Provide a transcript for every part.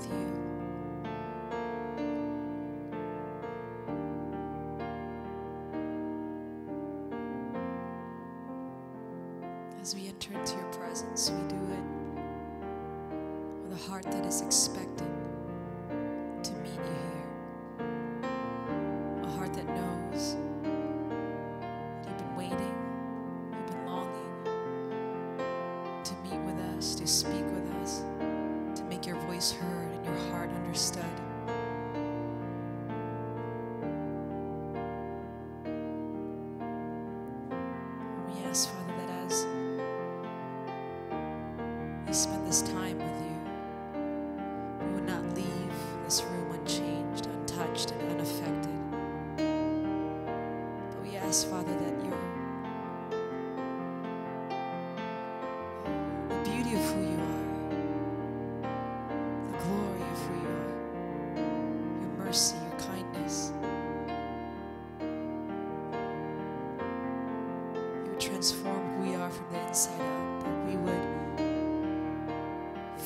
with you. As we enter into your presence, we do it with a heart that is expectant to meet you here. A heart that knows that you've been waiting, you've been longing to meet with us, to speak with us, to make your voice heard your heart understood. We ask, Father, that as we spend this time with you, we would not leave this room unchanged, untouched, and unaffected. But we ask, Father, that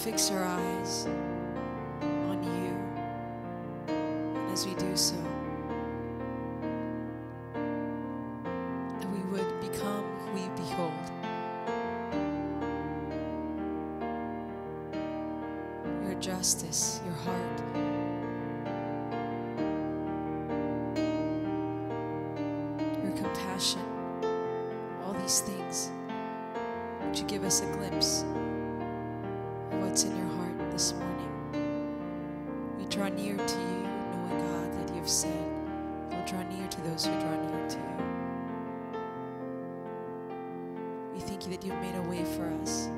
fix our eyes on you. And as we do so, that we would become who we behold. Your justice, your heart. Your compassion, all these things. Would you give us a glimpse what's in your heart this morning? We draw near to you, knowing God that you have said you'll draw near to those who draw near to you. We thank you that you've made a way for us.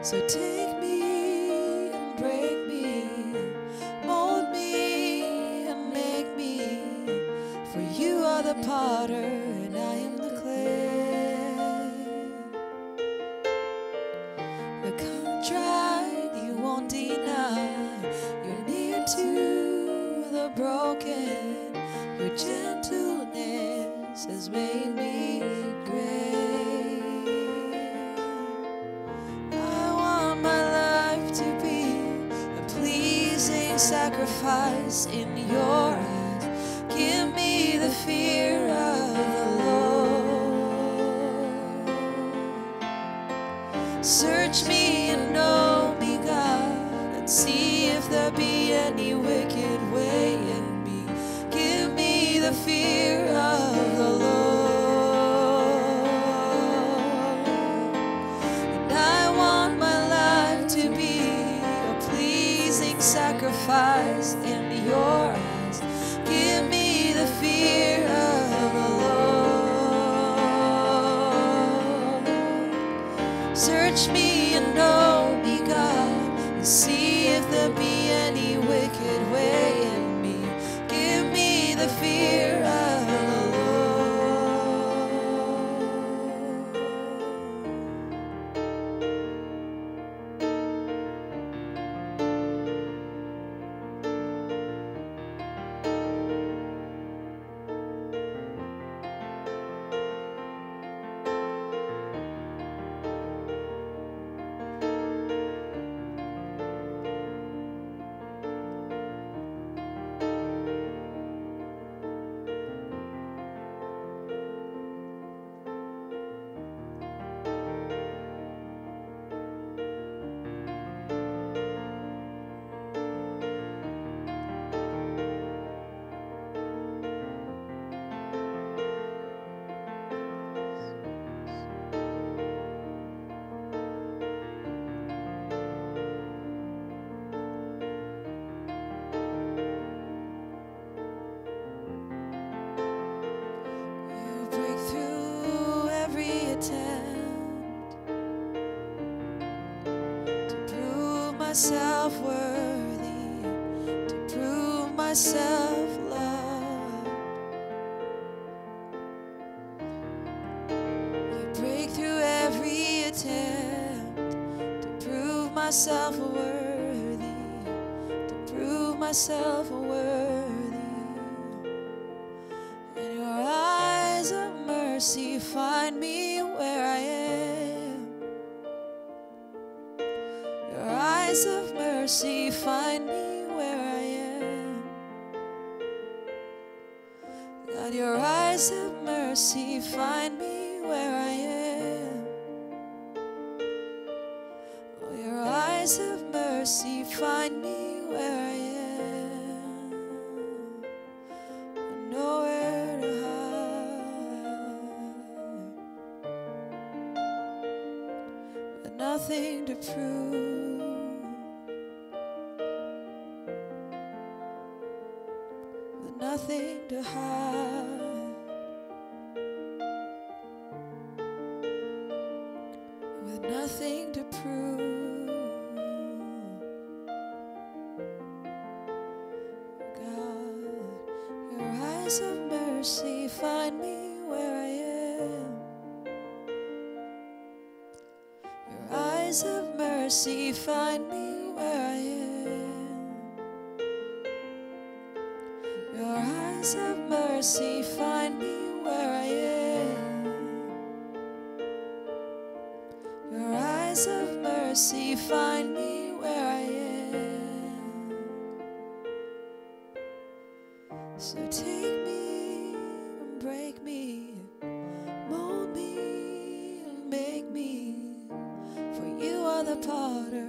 So take me and break me, mold me and make me, for you are the potter and I am the clay. The contrite you won't deny, you're near to the broken, your gentleness says, made me. sacrifice in your eyes. Give me the fear. nothing to prove, nothing to hide, with nothing to prove. eyes of mercy find me where I am. Your eyes of mercy find me. daughter.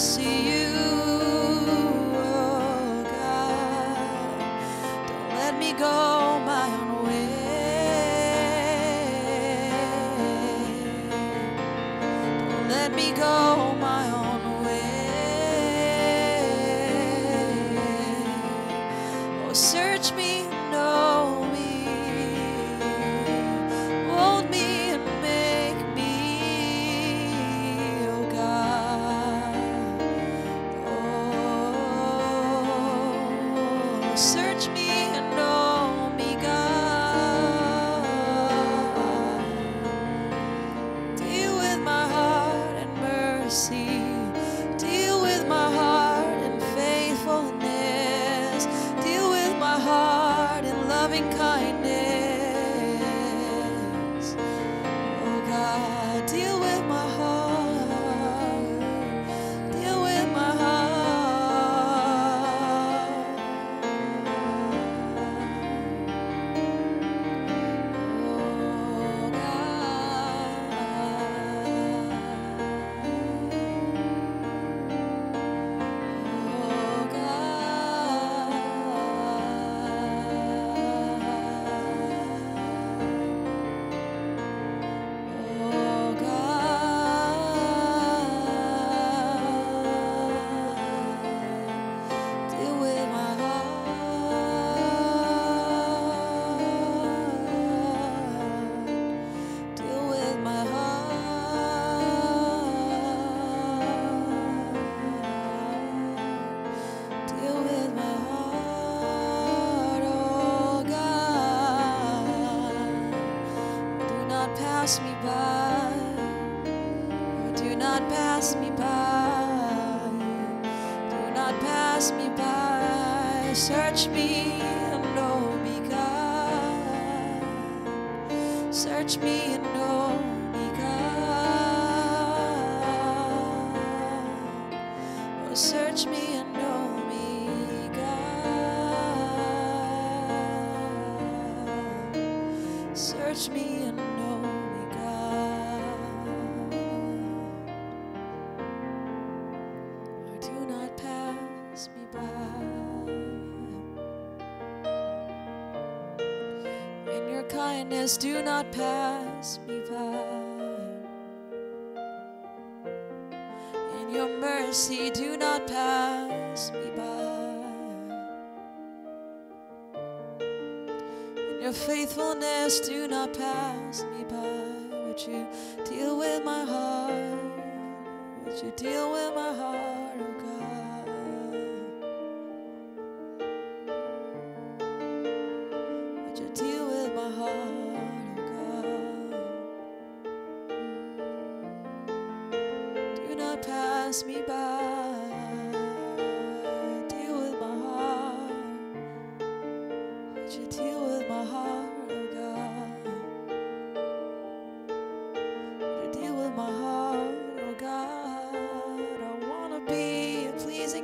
see you. please do not pass me by. In your mercy, do not pass me by. In your faithfulness, do not pass me by. Would you deal with my heart? Would you deal with my heart?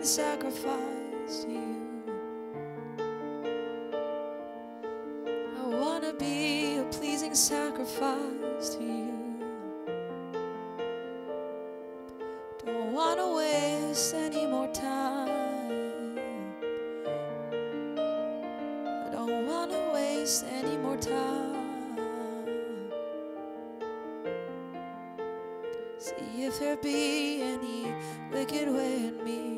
sacrifice to you. I want to be a pleasing sacrifice to you. Don't want to waste any more time. I don't want to waste any more time. See if there be any wicked way in me.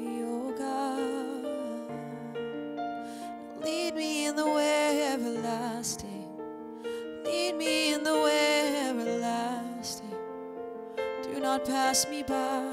pas.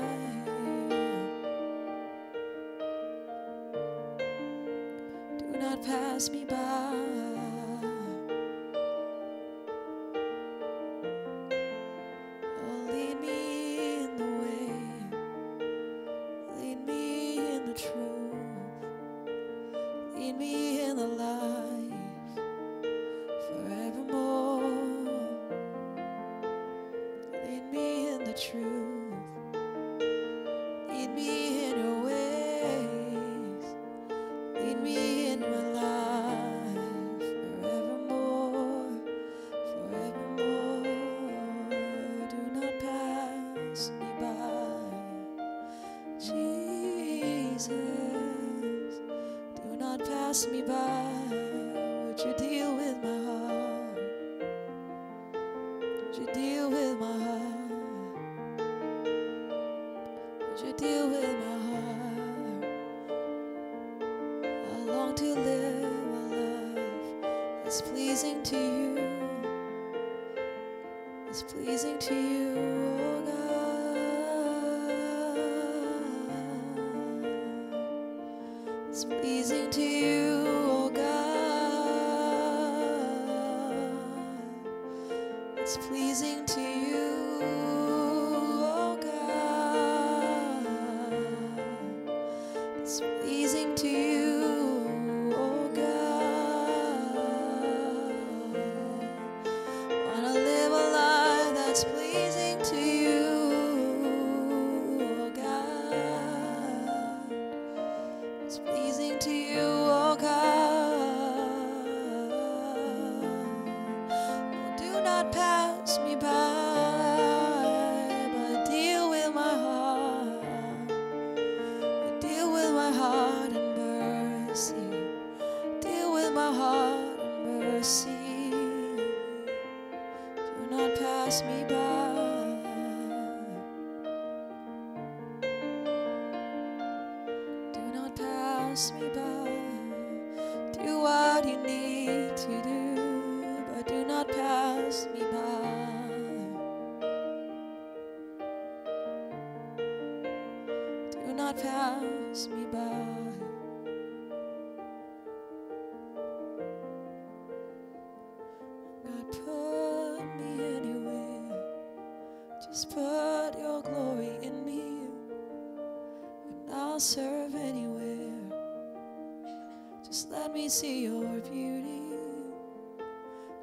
see your beauty.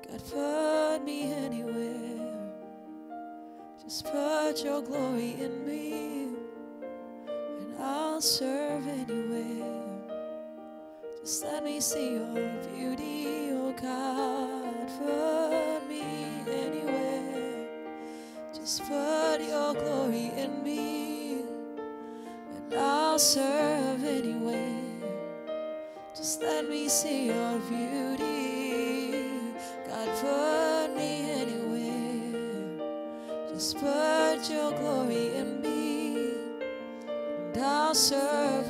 God, put me anywhere. Just put your glory in me, and I'll serve anywhere. Just let me see your beauty, oh God. Put me anywhere. Just put your glory in me, and I'll serve anywhere. Just let me see your beauty. God, put me anywhere. Just put your glory in me, and I'll serve.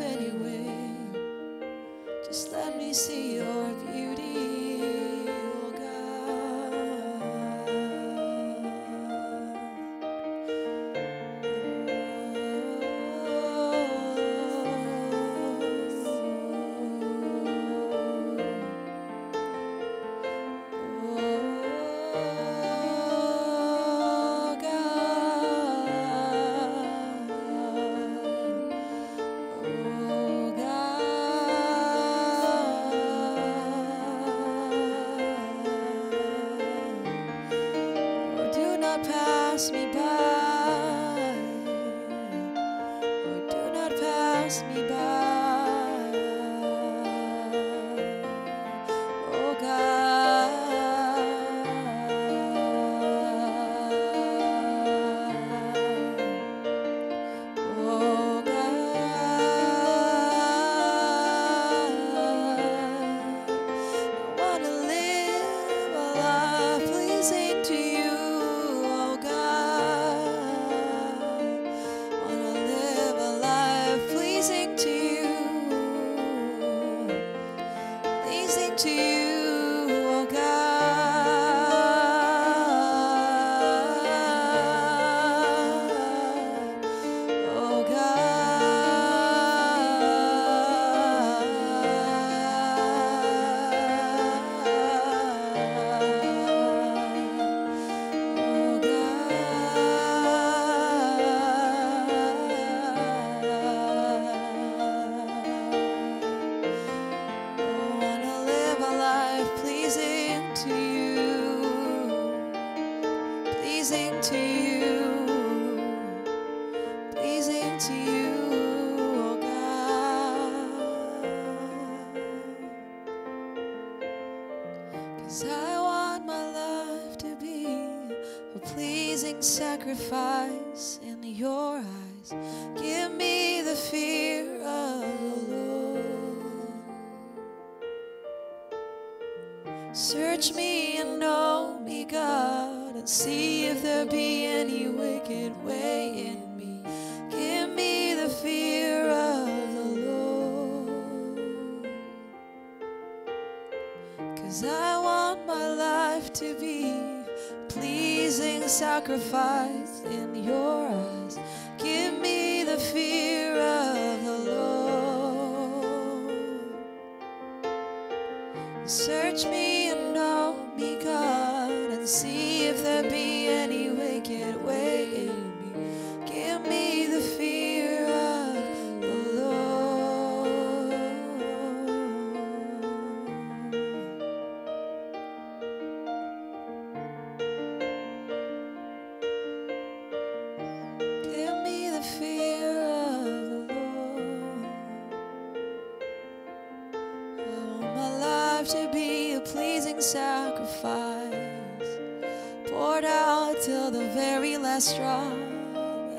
last drop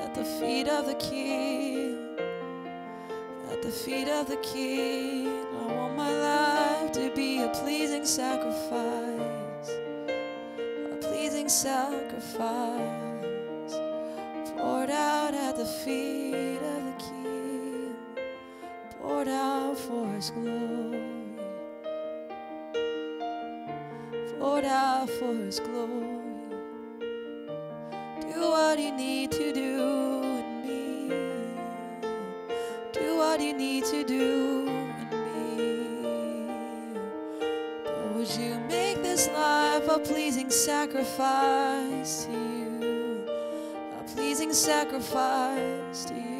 at the feet of the king, at the feet of the king. I want my life to be a pleasing sacrifice, a pleasing sacrifice, poured out at the feet of the king, poured out for his glory, poured out for his glory need to do in me. Do what you need to do in me. Would you make this life a pleasing sacrifice to you? A pleasing sacrifice to you.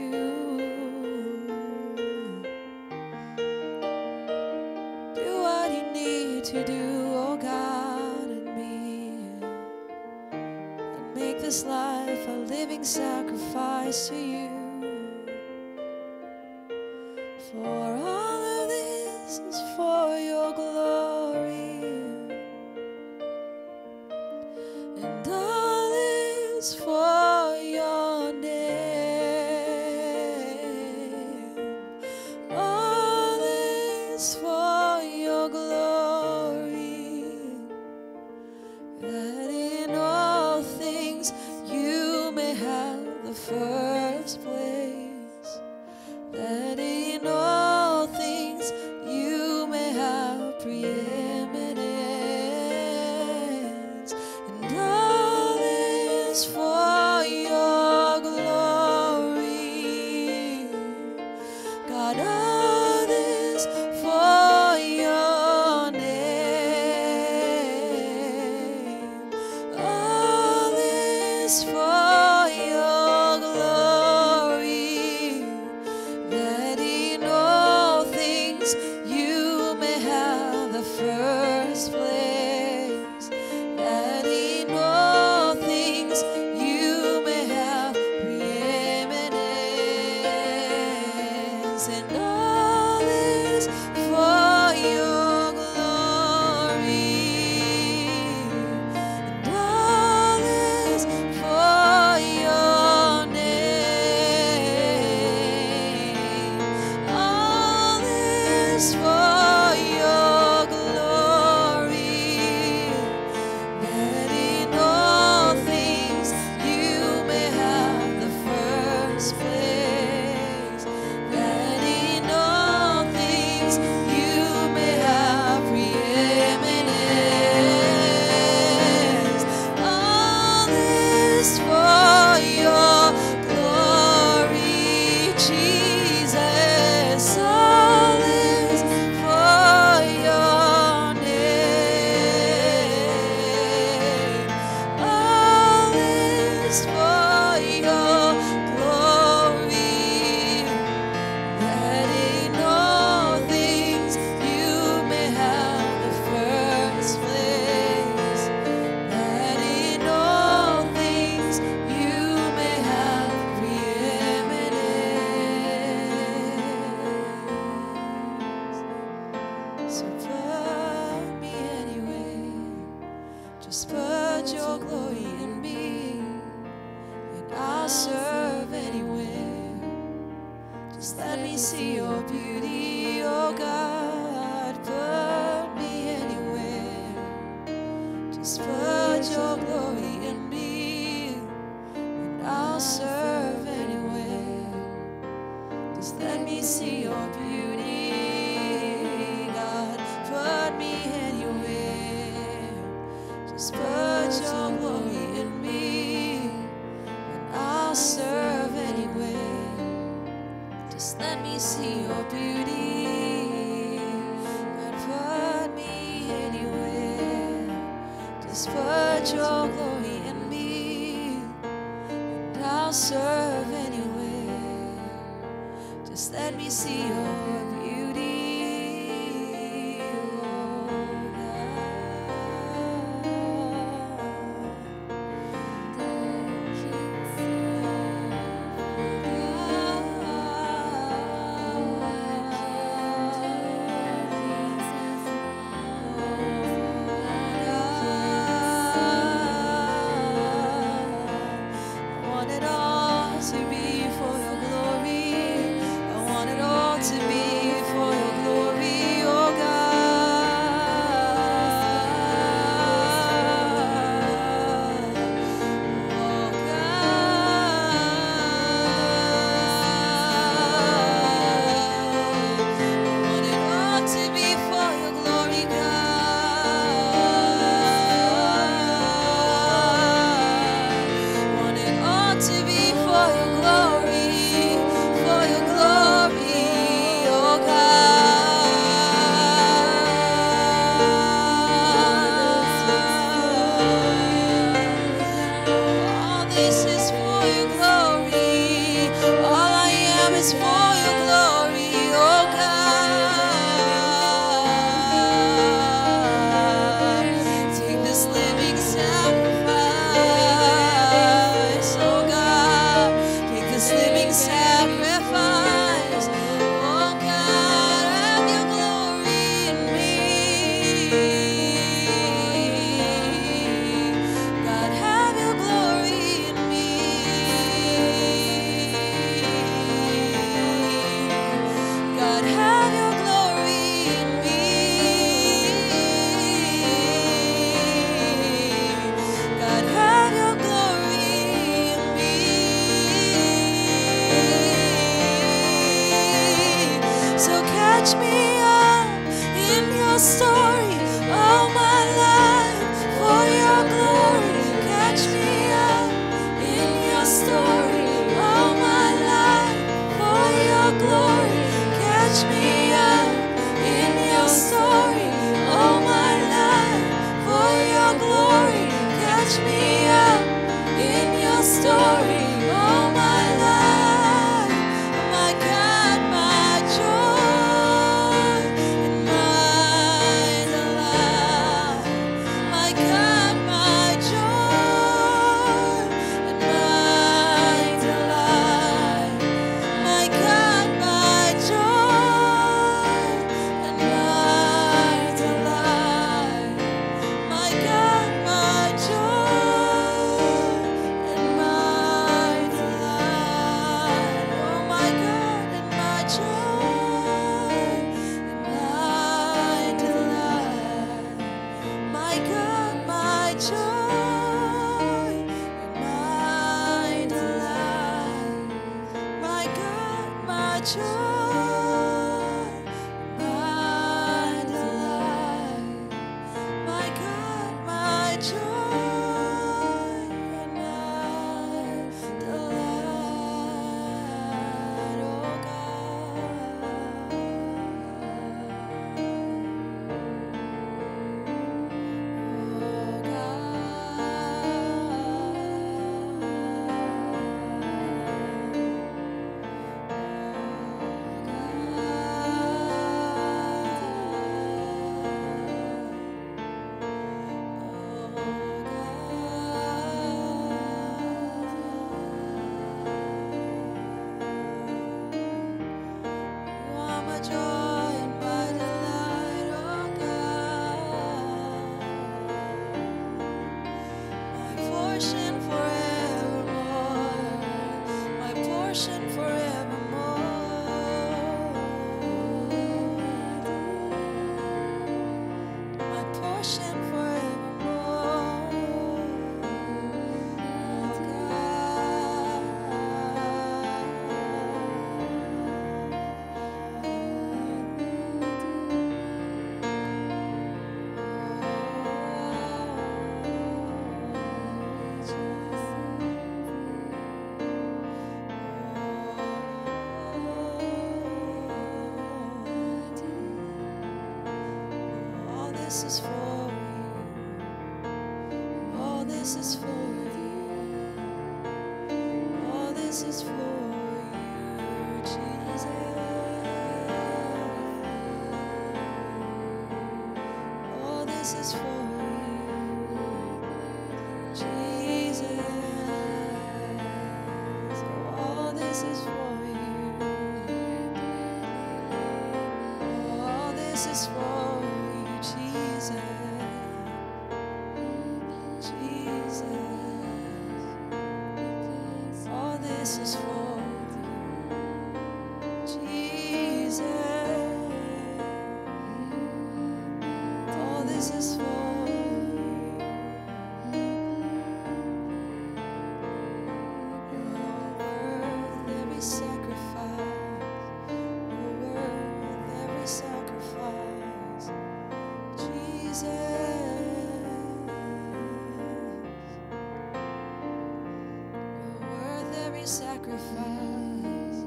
Sacrifice.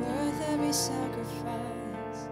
Worth every sacrifice,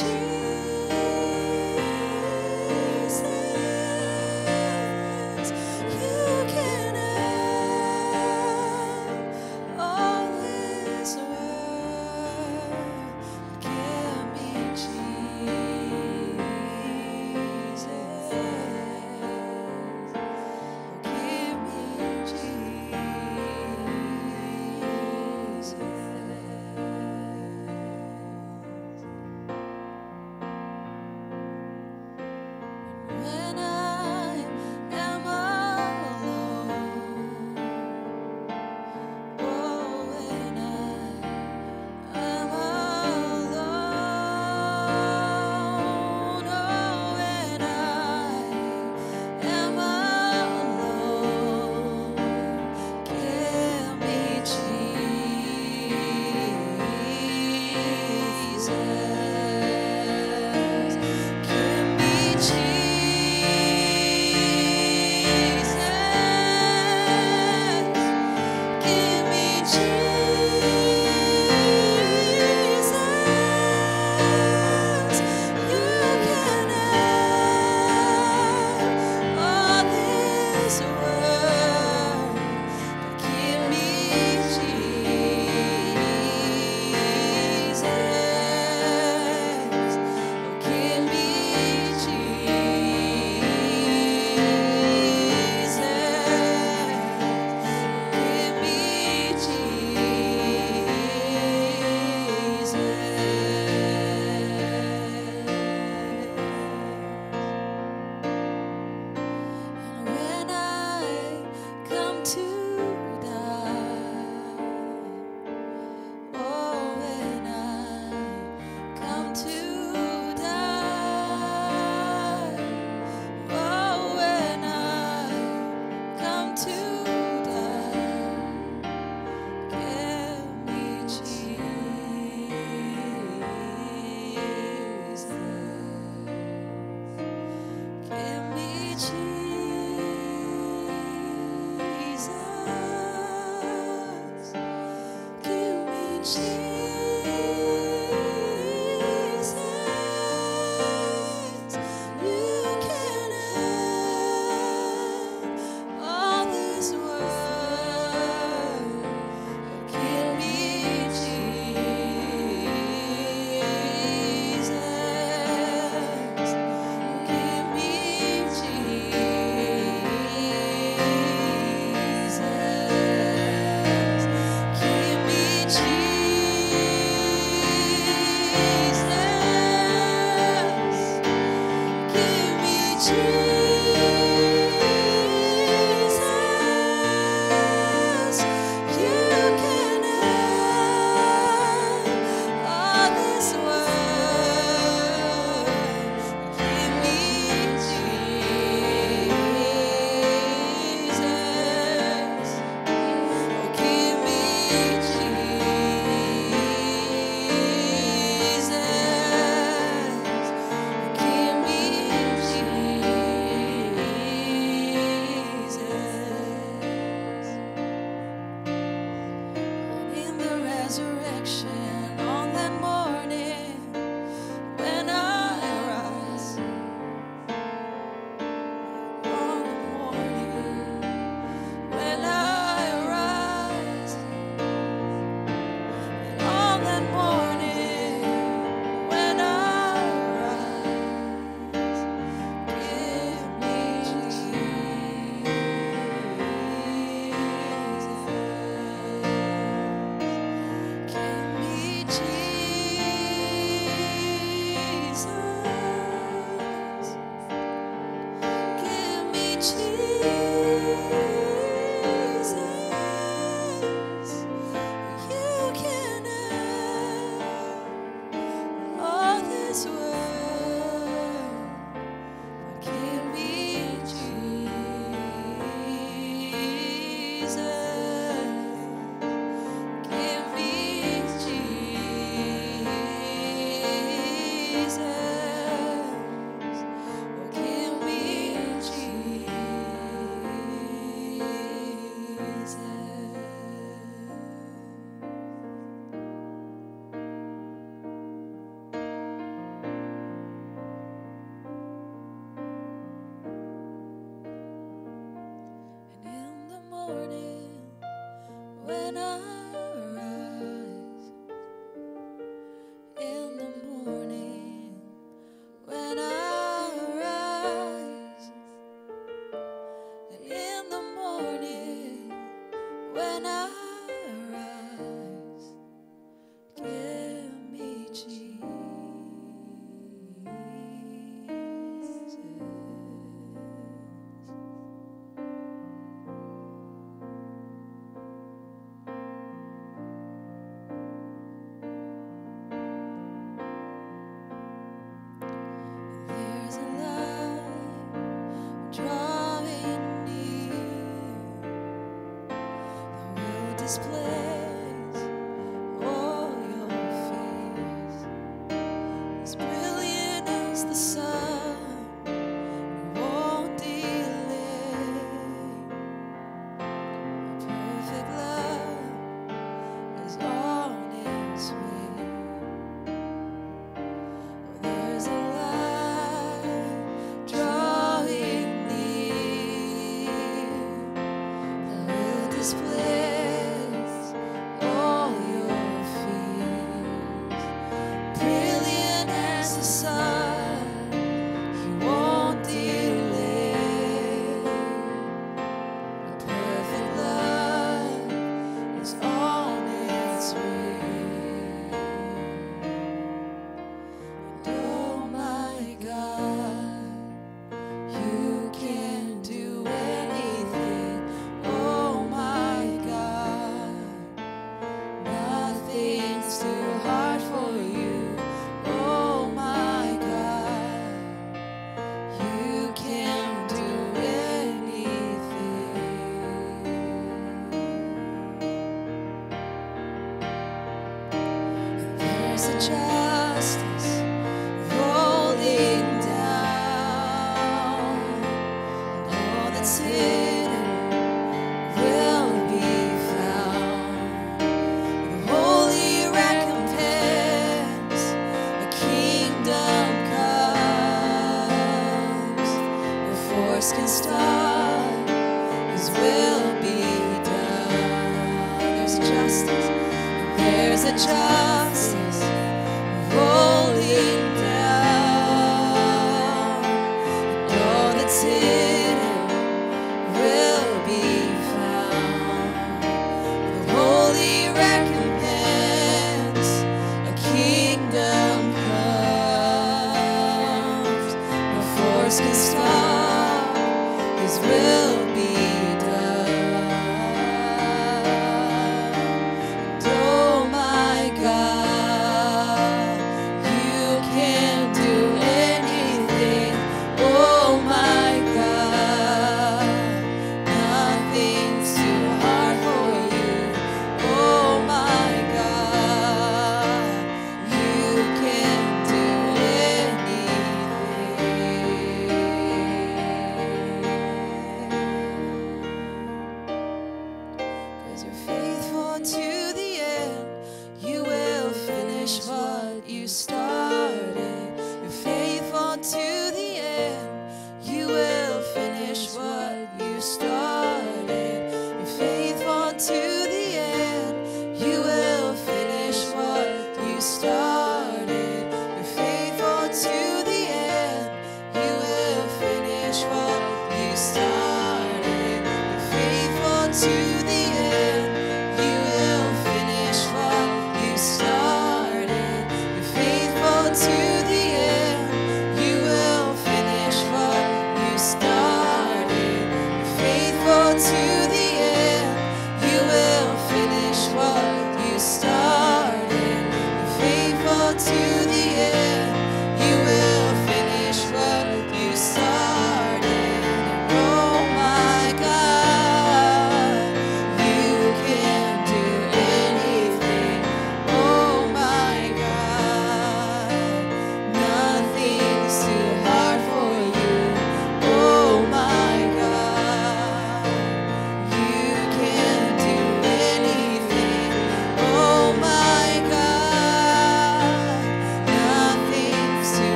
Give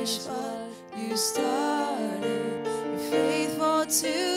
finish what you started. You're faithful to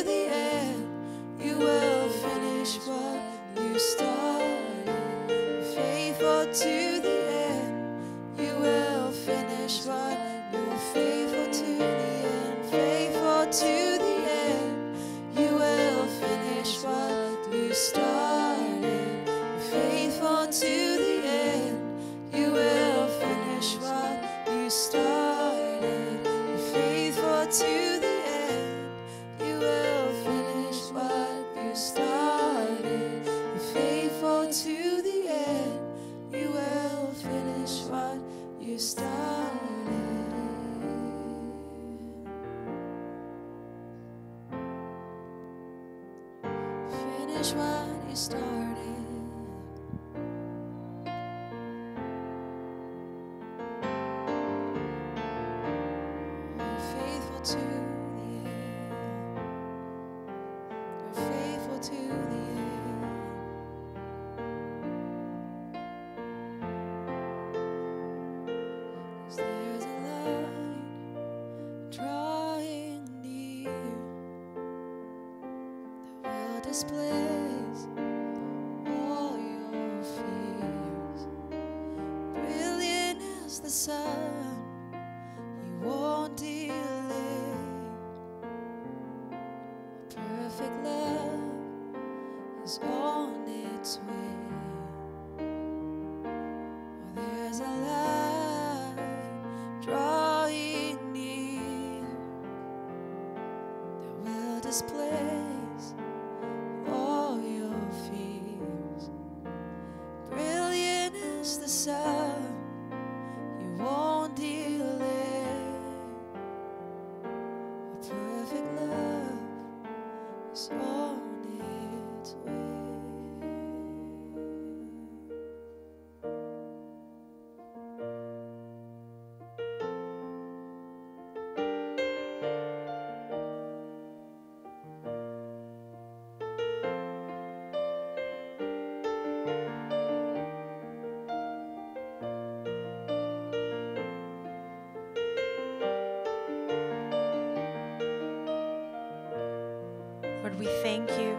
thank you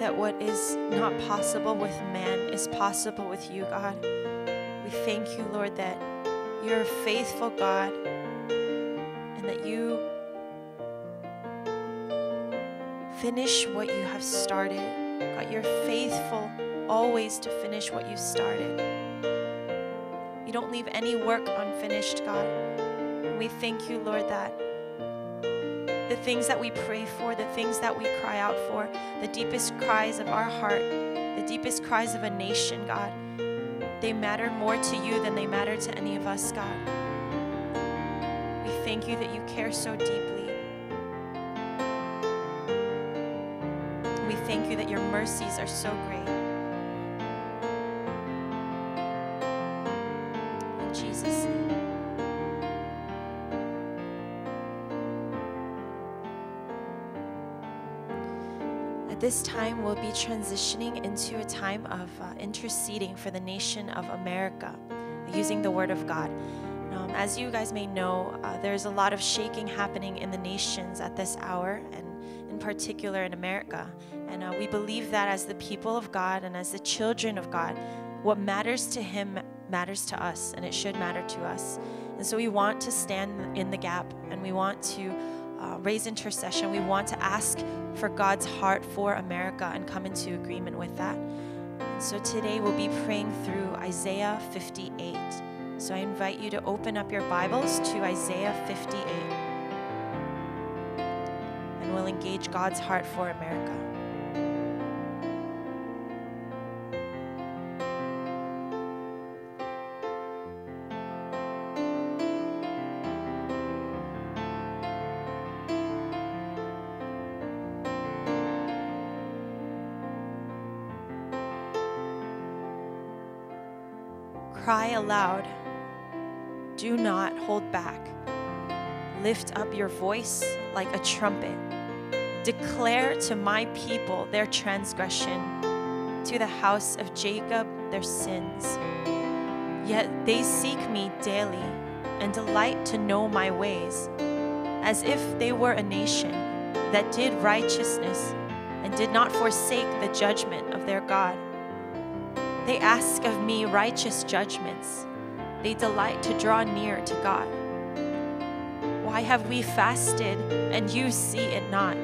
that what is not possible with man is possible with you, God. We thank you, Lord, that you're a faithful God and that you finish what you have started. God, you're faithful always to finish what you started. You don't leave any work unfinished, God. We thank you, Lord, that the things that we pray for, the things that we cry out for, the deepest cries of our heart, the deepest cries of a nation, God, they matter more to you than they matter to any of us, God. We thank you that you care so deeply. We thank you that your mercies are so great. This time, we'll be transitioning into a time of uh, interceding for the nation of America using the Word of God. Um, as you guys may know, uh, there's a lot of shaking happening in the nations at this hour, and in particular in America. And uh, we believe that as the people of God and as the children of God, what matters to Him matters to us, and it should matter to us. And so we want to stand in the gap, and we want to uh, raise intercession. We want to ask for God's heart for America and come into agreement with that. So today we'll be praying through Isaiah 58. So I invite you to open up your Bibles to Isaiah 58. And we'll engage God's heart for America. Aloud. Do not hold back. Lift up your voice like a trumpet. Declare to my people their transgression, to the house of Jacob their sins. Yet they seek me daily and delight to know my ways, as if they were a nation that did righteousness and did not forsake the judgment of their God. They ask of me righteous judgments. They delight to draw near to God. Why have we fasted and you see it not?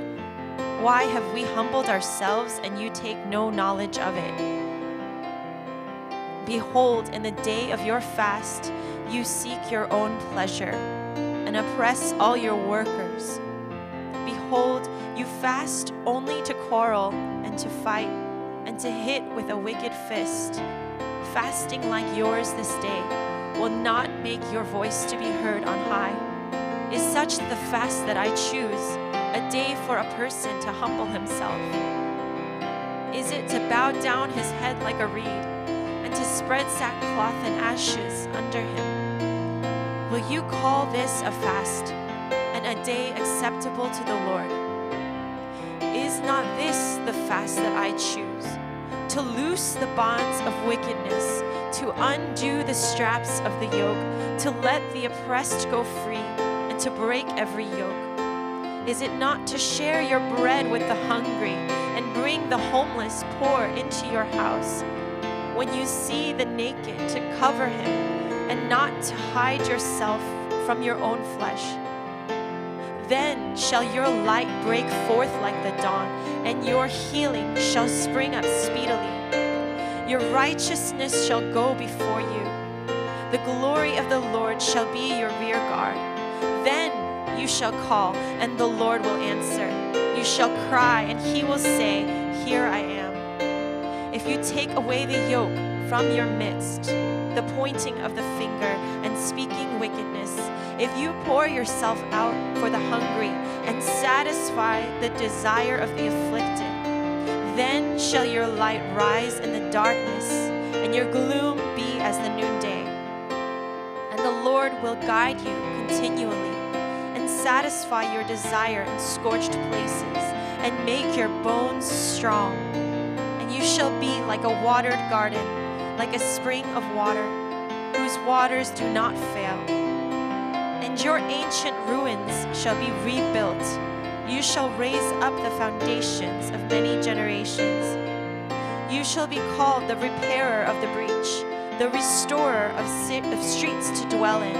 Why have we humbled ourselves and you take no knowledge of it? Behold, in the day of your fast, you seek your own pleasure and oppress all your workers. Behold, you fast only to quarrel and to fight to hit with a wicked fist. Fasting like yours this day will not make your voice to be heard on high. Is such the fast that I choose, a day for a person to humble himself? Is it to bow down his head like a reed and to spread sackcloth and ashes under him? Will you call this a fast and a day acceptable to the Lord? Is not this the fast that I choose? To loose the bonds of wickedness, to undo the straps of the yoke, to let the oppressed go free, and to break every yoke? Is it not to share your bread with the hungry and bring the homeless poor into your house? When you see the naked, to cover him, and not to hide yourself from your own flesh? Then shall your light break forth like the dawn, and your healing shall spring up speedily. Your righteousness shall go before you. The glory of the Lord shall be your rear guard. Then you shall call, and the Lord will answer. You shall cry, and he will say, Here I am. If you take away the yoke from your midst, the pointing of the finger and speaking wickedness, if you pour yourself out for the hungry and satisfy the desire of the afflicted, then shall your light rise in the darkness, and your gloom be as the noonday. And the Lord will guide you continually and satisfy your desire in scorched places and make your bones strong. And you shall be like a watered garden, like a spring of water, whose waters do not fail and your ancient ruins shall be rebuilt. You shall raise up the foundations of many generations. You shall be called the repairer of the breach, the restorer of, of streets to dwell in.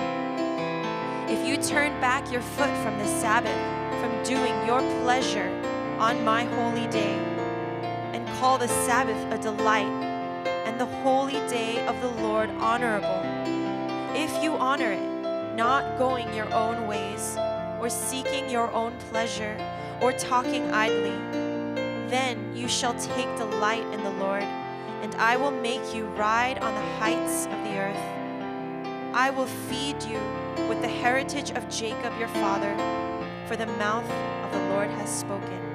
If you turn back your foot from the Sabbath, from doing your pleasure on my holy day, and call the Sabbath a delight, and the holy day of the Lord honorable, if you honor it, not going your own ways, or seeking your own pleasure, or talking idly, then you shall take delight in the Lord, and I will make you ride on the heights of the earth. I will feed you with the heritage of Jacob your father, for the mouth of the Lord has spoken.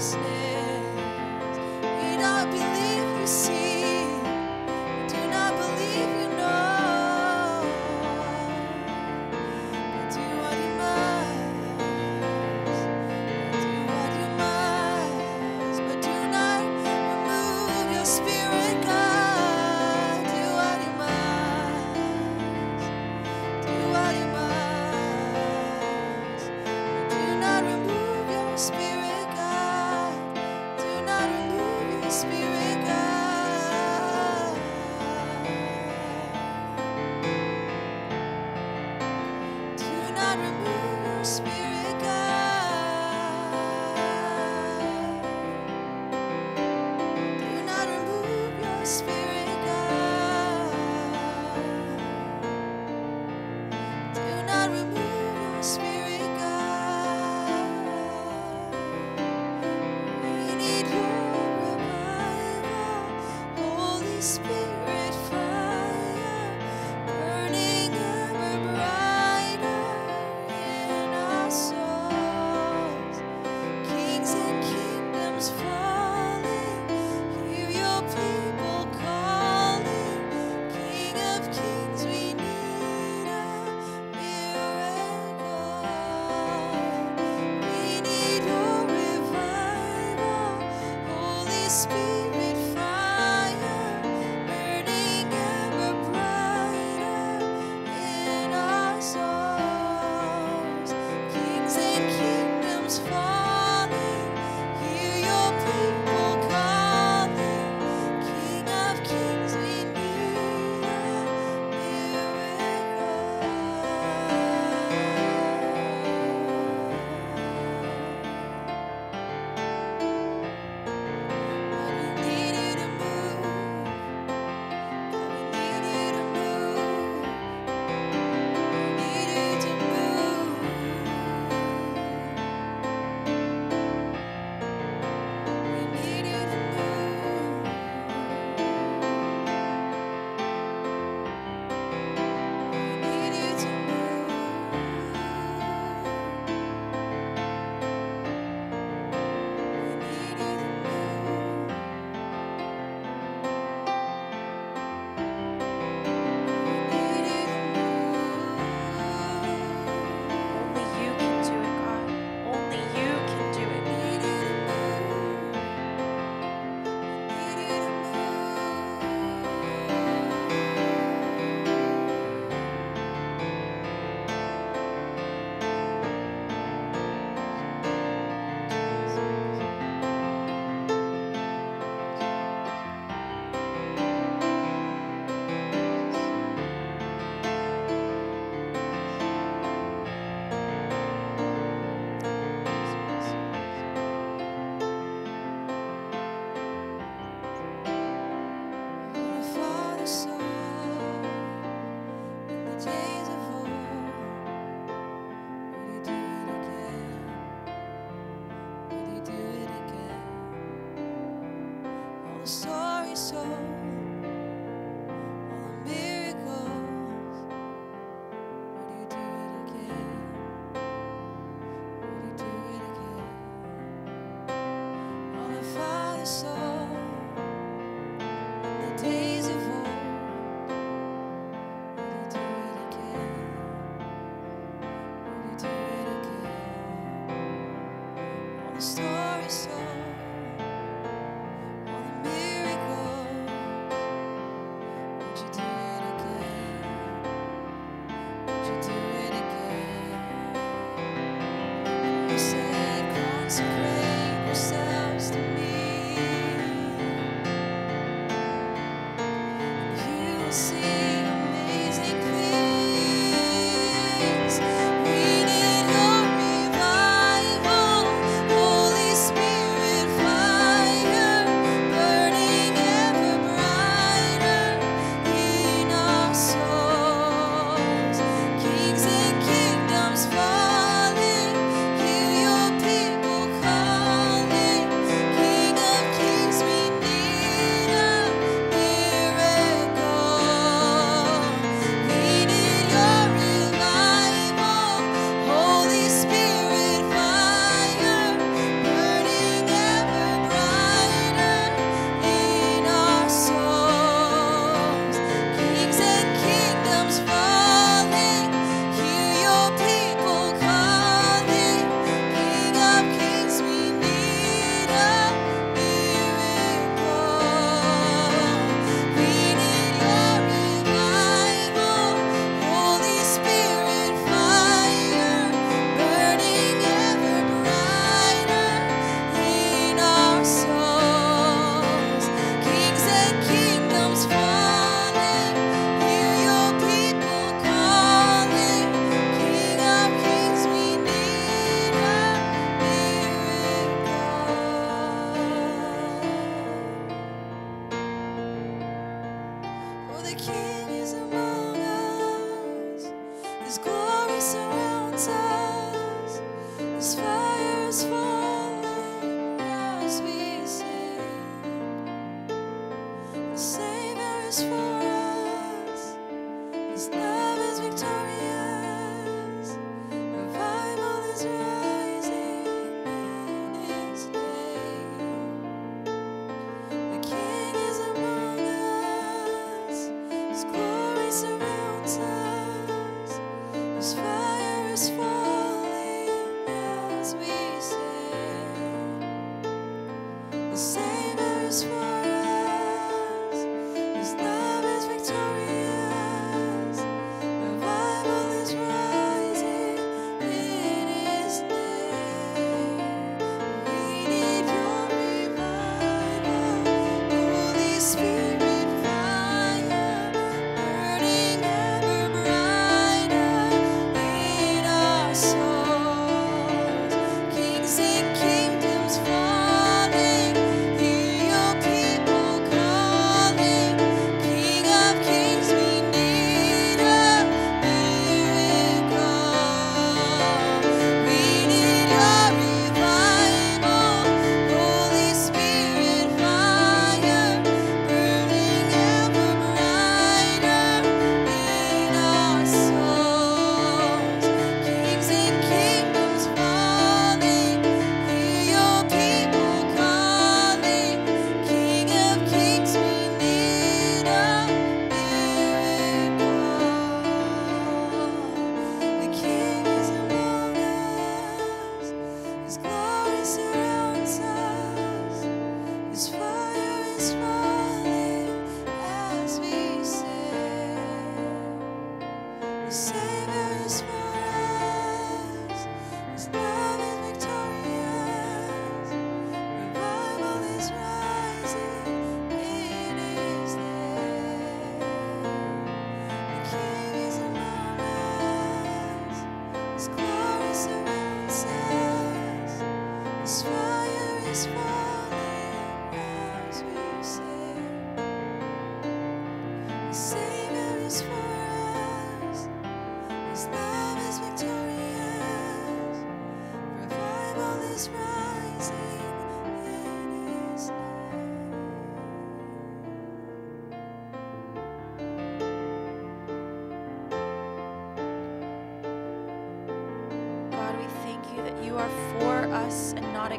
Self-righteousness,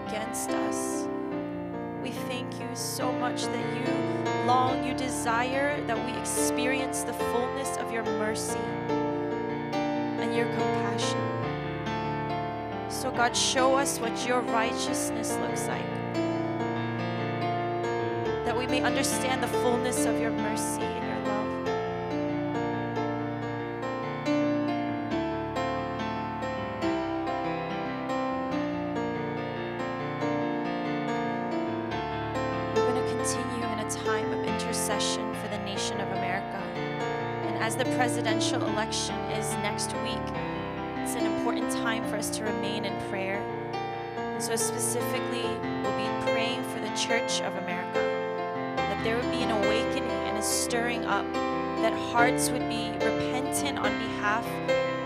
against us. We thank you so much that you long, you desire that we experience the fullness of your mercy and your compassion. So, God, show us what your righteousness looks like. That we may understand the fullness of your mercy presidential election is next week, it's an important time for us to remain in prayer. And so, specifically, we'll be praying for the Church of America, that there would be an awakening and a stirring up, that hearts would be repentant on behalf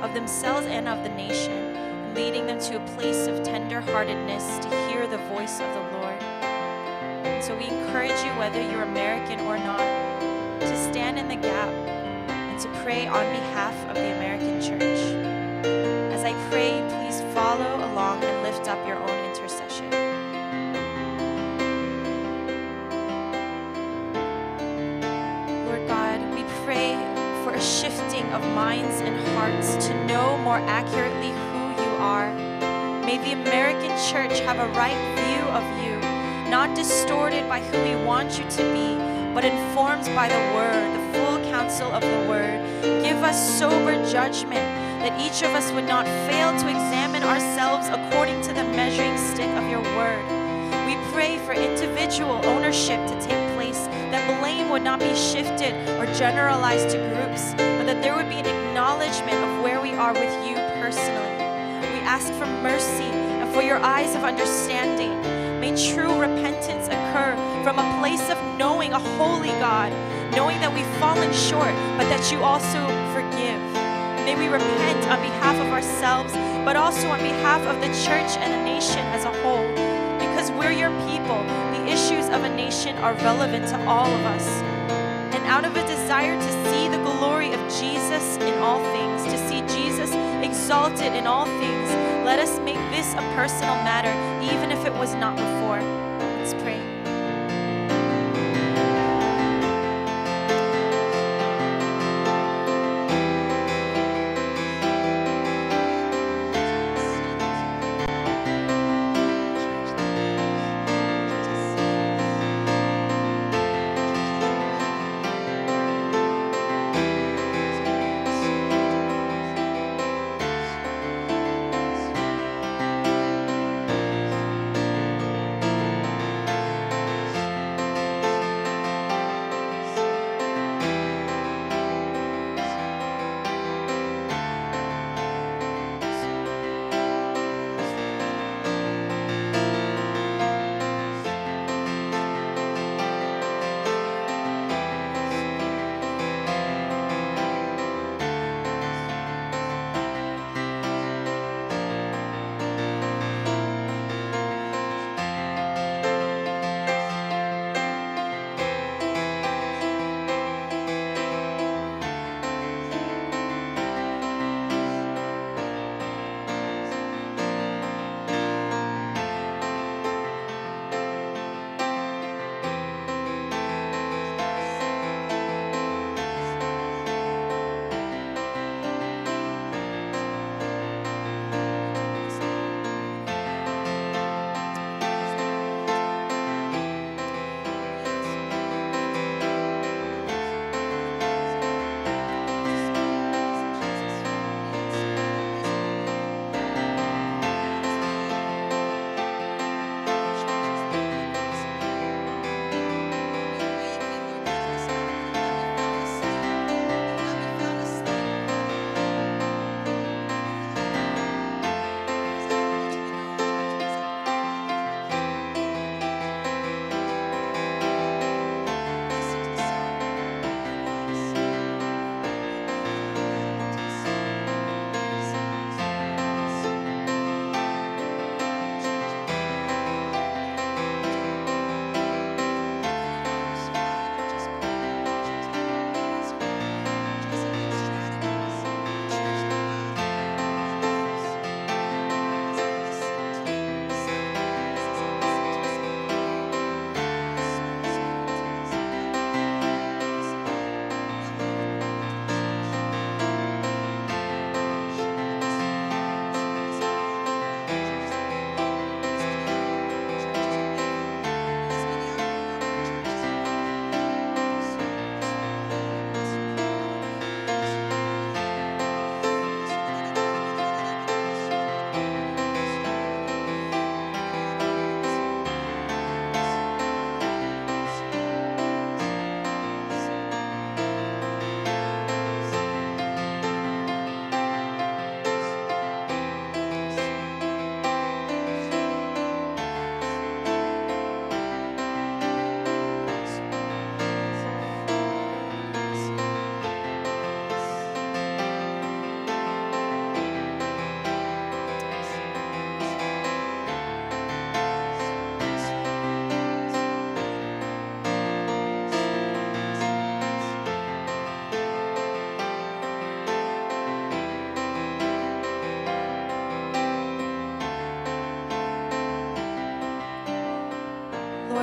of themselves and of the nation, leading them to a place of tenderheartedness to hear the voice of the Lord. And so we encourage you, whether you're American or not, to stand in the gap pray on behalf of the American church. As I pray, please follow along and lift up your own intercession. Lord God, we pray for a shifting of minds and hearts to know more accurately who you are. May the American church have a right view of you, not distorted by who we want you to be, but informed by the word, the full counsel of the word. Give us sober judgment that each of us would not fail to examine ourselves according to the measuring stick of your word. We pray for individual ownership to take place, that blame would not be shifted or generalized to groups, but that there would be an acknowledgement of where we are with you personally. We ask for mercy and for your eyes of understanding. May true repentance occur from a place of knowing a holy God, knowing that we've fallen short, but that you also forgive. May we repent on behalf of ourselves, but also on behalf of the church and the nation as a whole. Because we're your people, the issues of a nation are relevant to all of us. And out of a desire to see the glory of Jesus in all things, to see Jesus exalted in all things, let us make this a personal matter, even if it was not before. Let's pray.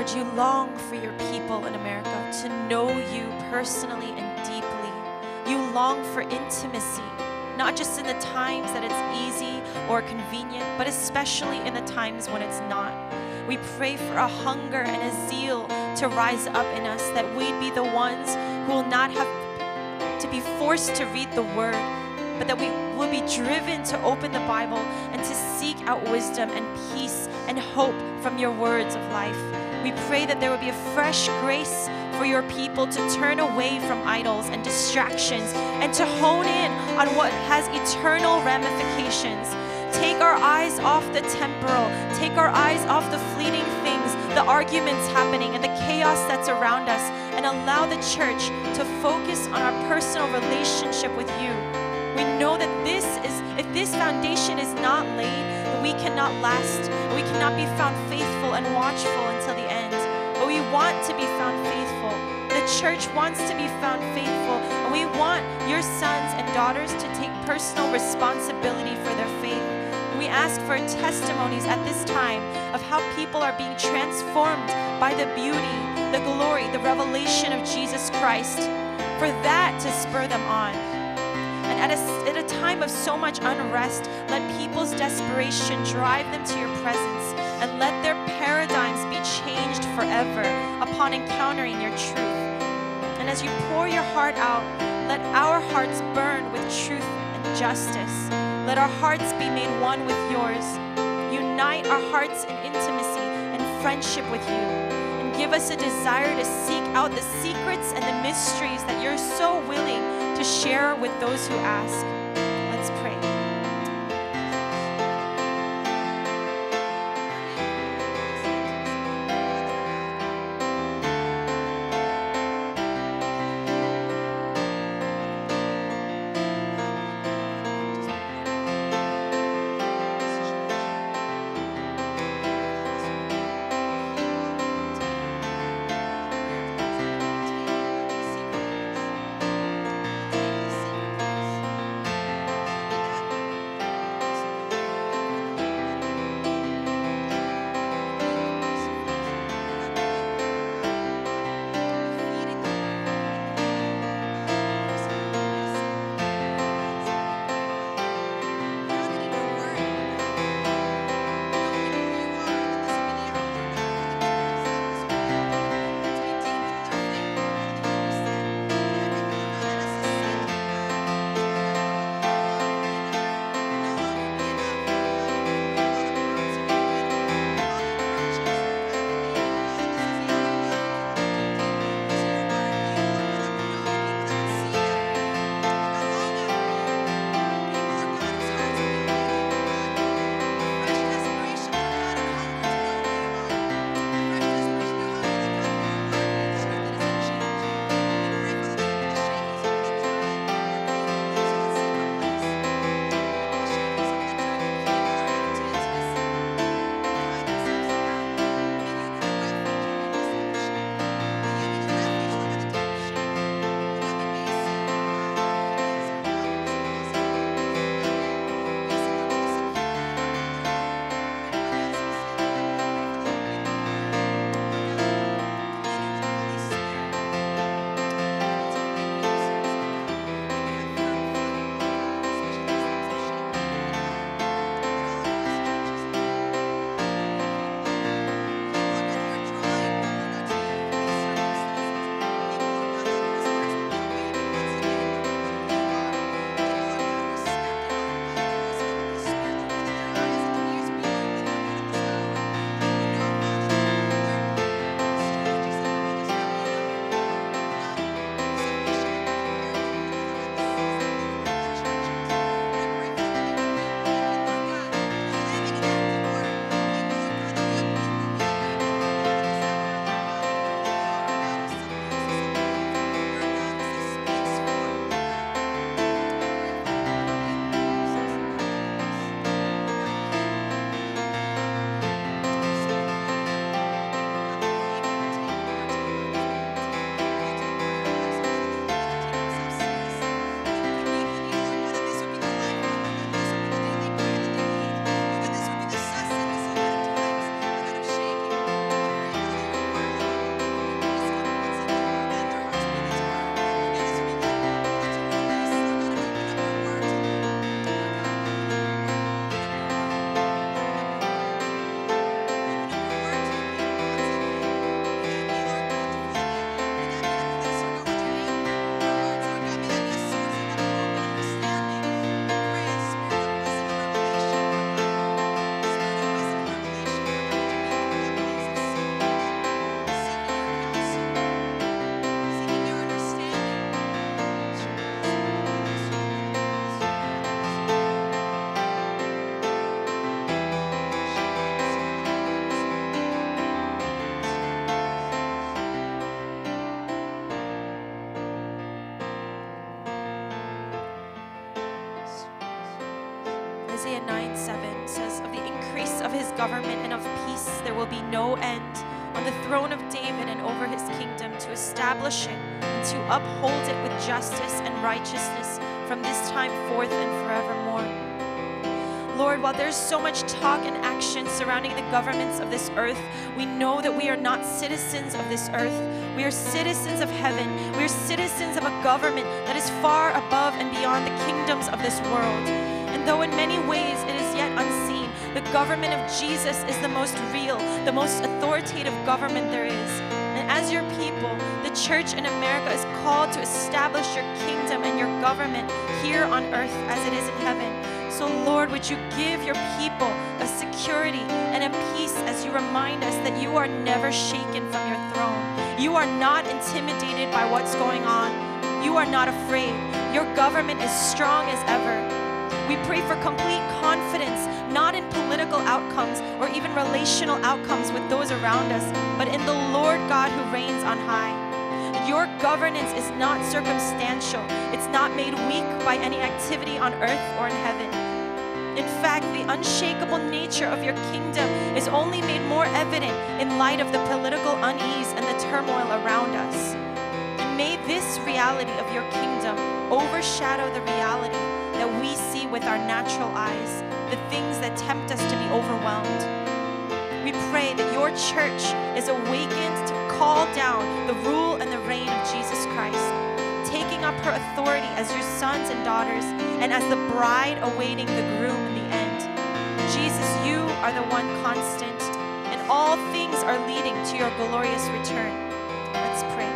Lord, you long for your people in America to know you personally and deeply. You long for intimacy, not just in the times that it's easy or convenient, but especially in the times when it's not. We pray for a hunger and a zeal to rise up in us that we'd be the ones who will not have to be forced to read the word, but that we will be driven to open the Bible and to seek out wisdom and peace and hope from your words of life. We pray that there will be a fresh grace for your people to turn away from idols and distractions and to hone in on what has eternal ramifications. Take our eyes off the temporal, take our eyes off the fleeting things, the arguments happening, and the chaos that's around us, and allow the church to focus on our personal relationship with you. We know that this is, if this foundation is not laid, we cannot last. We cannot be found faithful and watchful want to be found faithful. The church wants to be found faithful, and we want your sons and daughters to take personal responsibility for their faith. And we ask for testimonies at this time of how people are being transformed by the beauty, the glory, the revelation of Jesus Christ, for that to spur them on. And at a, at a time of so much unrest, let people's desperation drive them to your presence and let their paradigms be changed forever upon encountering your truth. And as you pour your heart out, let our hearts burn with truth and justice. Let our hearts be made one with yours. Unite our hearts in intimacy and friendship with you. And give us a desire to seek out the secrets and the mysteries that you're so willing to share with those who ask. 7 says, Of the increase of his government and of peace there will be no end on the throne of David and over his kingdom to establish it and to uphold it with justice and righteousness from this time forth and forevermore. Lord, while there's so much talk and action surrounding the governments of this earth, we know that we are not citizens of this earth. We are citizens of heaven. We are citizens of a government that is far above and beyond the kingdoms of this world. And though in many ways it government of Jesus is the most real, the most authoritative government there is. And as your people, the church in America is called to establish your kingdom and your government here on earth as it is in heaven. So, Lord, would you give your people a security and a peace as you remind us that you are never shaken from your throne. You are not intimidated by what's going on. You are not afraid. Your government is strong as ever. We pray for complete outcomes or even relational outcomes with those around us, but in the Lord God who reigns on high. Your governance is not circumstantial, it's not made weak by any activity on earth or in heaven. In fact, the unshakable nature of your kingdom is only made more evident in light of the political unease and the turmoil around us. And may this reality of your kingdom overshadow the reality that we see with our natural eyes, the things that tempt us to be overwhelmed. We pray that your church is awakened to call down the rule and the reign of Jesus Christ, taking up her authority as your sons and daughters and as the bride awaiting the groom in the end. Jesus, you are the one constant, and all things are leading to your glorious return. Let's pray.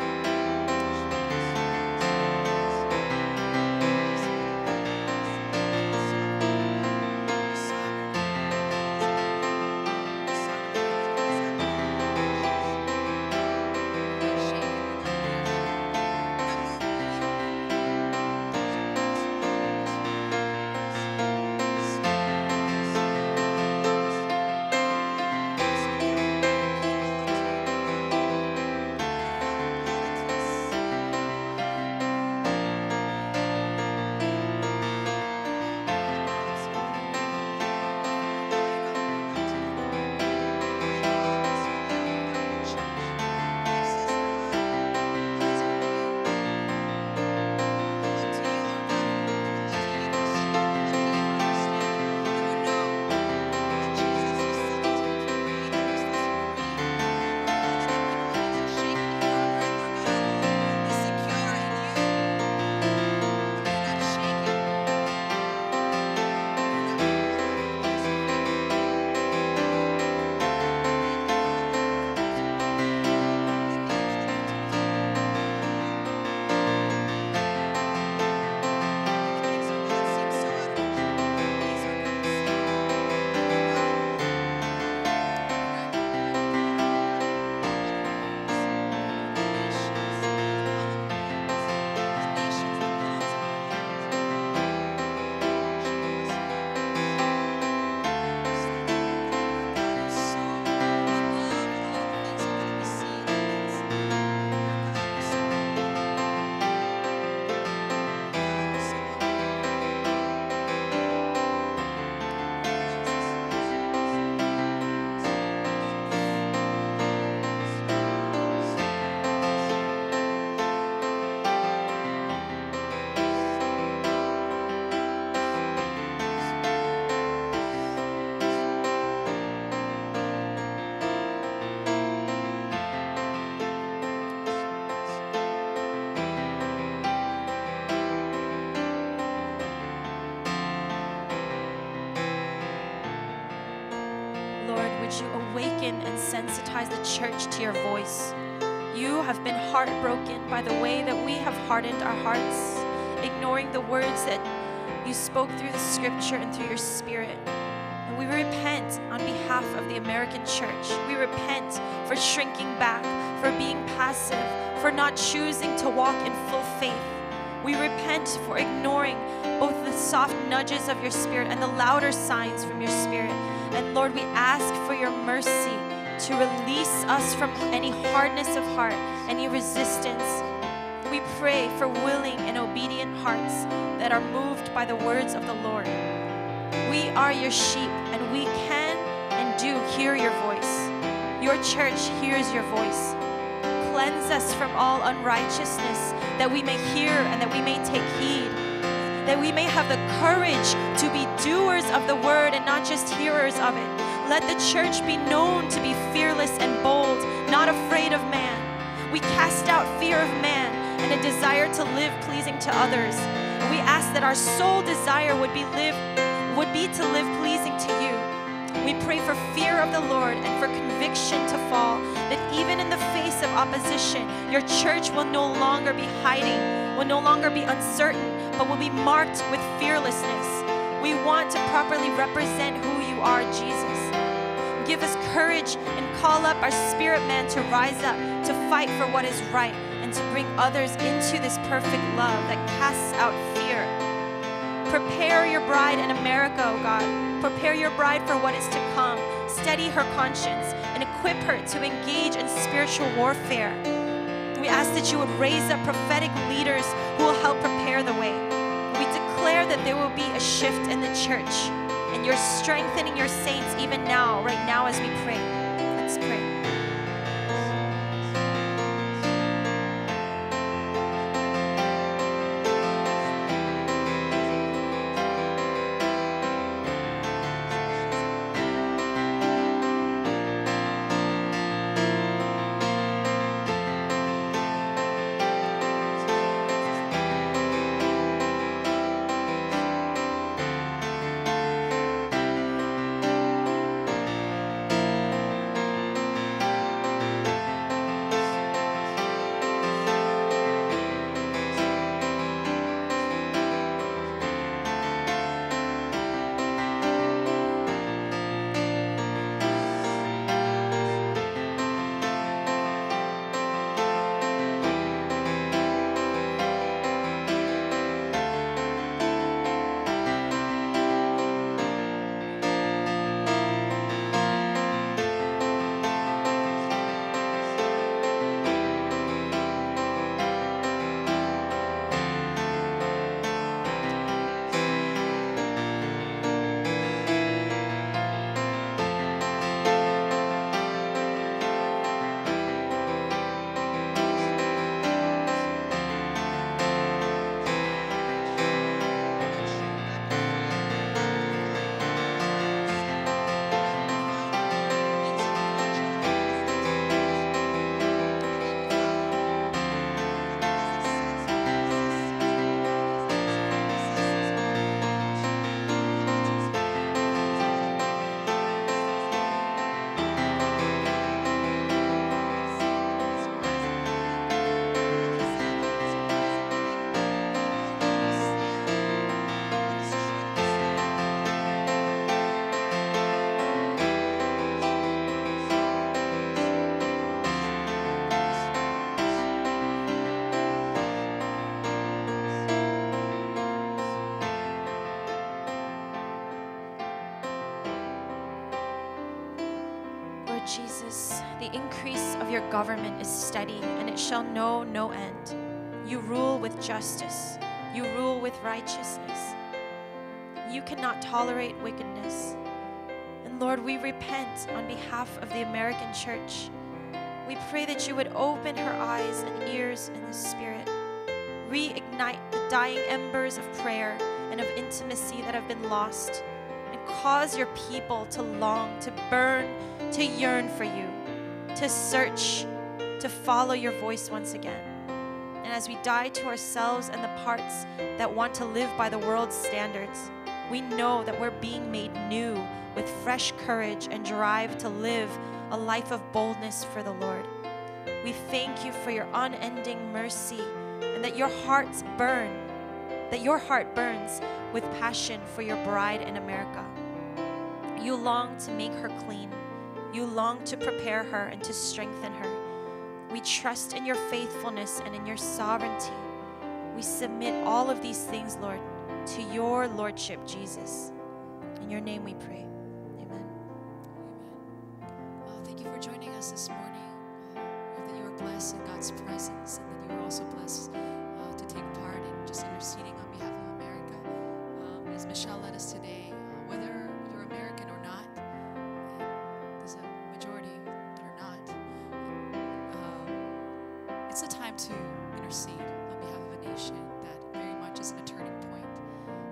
The church to your voice? You have been heartbroken by the way that we have hardened our hearts, ignoring the words that you spoke through the scripture and through your spirit. And we repent on behalf of the American church. We repent for shrinking back, for being passive, for not choosing to walk in full faith. We repent for ignoring both the soft nudges of your spirit and the louder signs from your spirit. And Lord, we ask for your mercy to release us from any hardness of heart, any resistance. We pray for willing and obedient hearts that are moved by the words of the Lord. We are your sheep, and we can and do hear your voice. Your church hears your voice. Cleanse us from all unrighteousness, that we may hear and that we may take heed, that we may have the courage to be doers of the word and not just hearers of it. Let the church be known to be fearless and bold, not afraid of man. We cast out fear of man and a desire to live pleasing to others. We ask that our sole desire would be live would be to live pleasing to you. We pray for fear of the Lord and for conviction to fall, that even in the face of opposition, your church will no longer be hiding, will no longer be uncertain, but will be marked with fearlessness. We want to properly represent who you are, Jesus. Give us courage and call up our spirit man to rise up, to fight for what is right, and to bring others into this perfect love that casts out fear. Prepare your bride in America, oh God. Prepare your bride for what is to come. Steady her conscience and equip her to engage in spiritual warfare. We ask that you would raise up prophetic leaders who will help prepare the way. We declare that there will be a shift in the church and you're strengthening your saints even now, right now, as we pray. Let's pray. Lord Jesus, the increase of your government is steady and it shall know no end. You rule with justice, you rule with righteousness. You cannot tolerate wickedness. And Lord, we repent on behalf of the American church. We pray that you would open her eyes and ears in the Spirit, reignite the dying embers of prayer and of intimacy that have been lost, cause your people to long, to burn, to yearn for you, to search, to follow your voice once again. And as we die to ourselves and the parts that want to live by the world's standards, we know that we're being made new with fresh courage and drive to live a life of boldness for the Lord. We thank you for your unending mercy and that your hearts burn, that your heart burns with passion for your bride in America. You long to make her clean. You long to prepare her and to strengthen her. We trust in your faithfulness and in your sovereignty. We submit all of these things, Lord, to your Lordship, Jesus. In your name we pray. Amen. Amen. Uh, thank you for joining us this morning. Uh, hope that you are blessed in God's presence and that you are also blessed uh, to take part in just interceding on behalf of America. Um, as Michelle led us today, uh, whether to intercede on behalf of a nation that very much is in a turning point.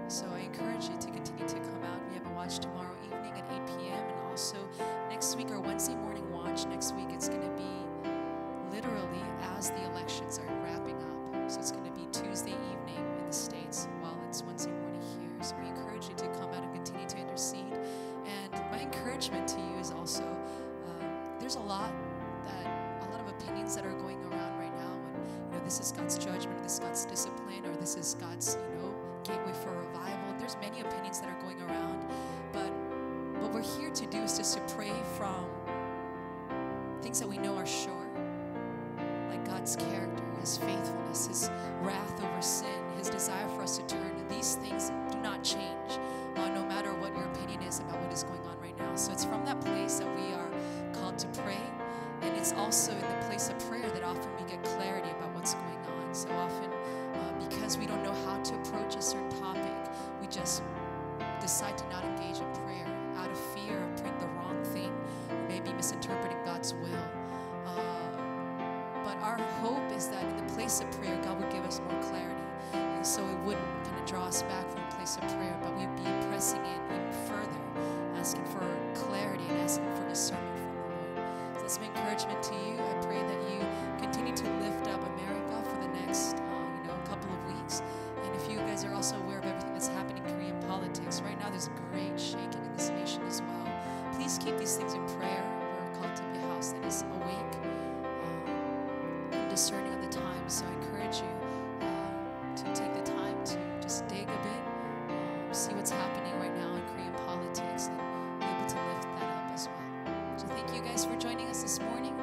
So I encourage you to continue to come out. We have a watch tomorrow evening at 8 p.m. and also next week, our Wednesday morning watch. Next week, it's going to be literally as the elections are wrapping up. So it's going to be Tuesday evening in the States while it's Wednesday morning here. So we encourage you to come out and continue to intercede. And my encouragement to you is also um, there's a lot that a lot of opinions that are going this is God's judgment or this is God's discipline or this is God's you know gateway for revival there's many opinions that are going around but what we're here to do is just to pray from things that we know are sure like God's character, His faithfulness, His wrath over sin, His desire for us to turn. These things do not change, uh, no matter what your opinion is about what is going on right now. So it's from that place that we are called to pray, and it's also in the place of prayer that often we get clarity about So often, uh, because we don't know how to approach a certain topic, we just decide to not engage in prayer out of fear of praying the wrong thing, maybe misinterpreting God's will. Uh, but our hope is that in the place of prayer, God would give us more clarity. And so it wouldn't kind of draw us back from the place of prayer, but we'd be pressing in even further, asking for clarity and asking for discernment from the Lord. So that's my encouragement to you. I pray that you continue to lift up America the next, uh, you know, couple of weeks. And if you guys are also aware of everything that's happening in Korean politics, right now there's great shaking in this nation as well. Please keep these things in prayer. We're called to be a house that is awake. Um, and discerning of the times. So I encourage you uh, to take the time to just dig a bit, um, see what's happening right now in Korean politics, and be able to lift that up as well. So thank you guys for joining us this morning.